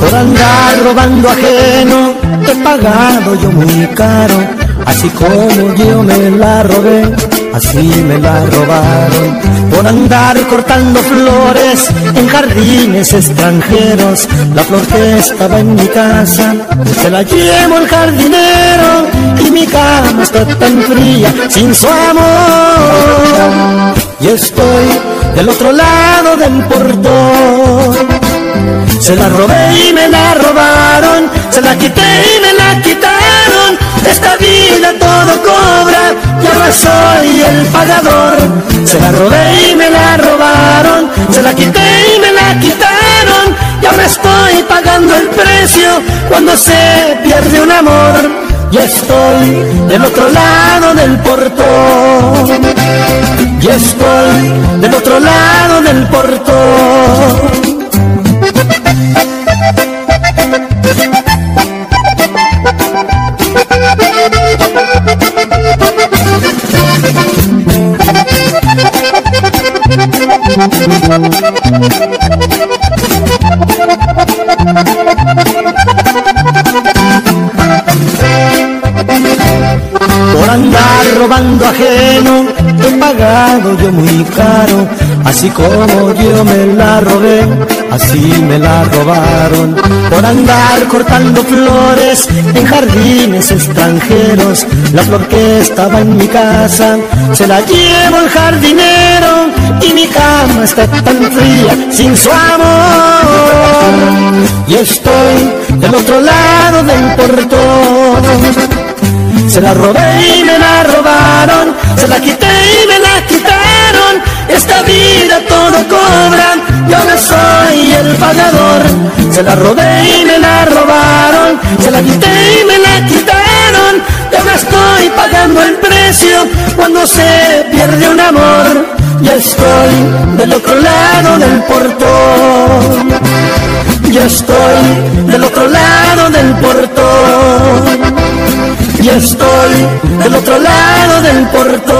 Por andar robando ajeno, he pagado yo muy caro, así como yo me la robé, así me la robaron. Andar cortando flores en jardines extranjeros, la flor que estaba en mi casa, se la llevo el jardinero y mi cama está tan fría sin su amor. Y estoy del otro lado del portón se la robé y me la robaron, se la quité y me la quitaron. Esta vida todo cobra y ahora soy el pagador. Se la robé y se la quité y me la quitaron. Y ahora estoy pagando el precio cuando se pierde un amor. Y estoy del otro lado del portón. Y estoy del otro lado del portón. Por andar robando ajeno, he pagado yo muy caro, así como yo me la robé, así me la robaron. Por andar cortando flores en jardines extranjeros, la flor que estaba en mi casa, se la llevo el jardinero está tan fría sin su amor. Y estoy del otro lado del portón se la robé y me la robaron, se la quité y me la quitaron. Esta vida todo cobra, yo no soy el pagador. Se la robé y me la robaron, se la quité y me la quitaron. Yo no estoy pagando el precio cuando se pierde un amor. Ya estoy del otro lado del portón. Ya estoy del otro lado del portón y estoy del otro lado del portón.